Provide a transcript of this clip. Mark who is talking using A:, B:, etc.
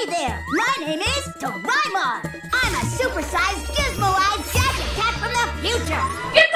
A: Hey there, my name is Doraemon. I'm a supersized gizmo-eyed gadget cat from the future.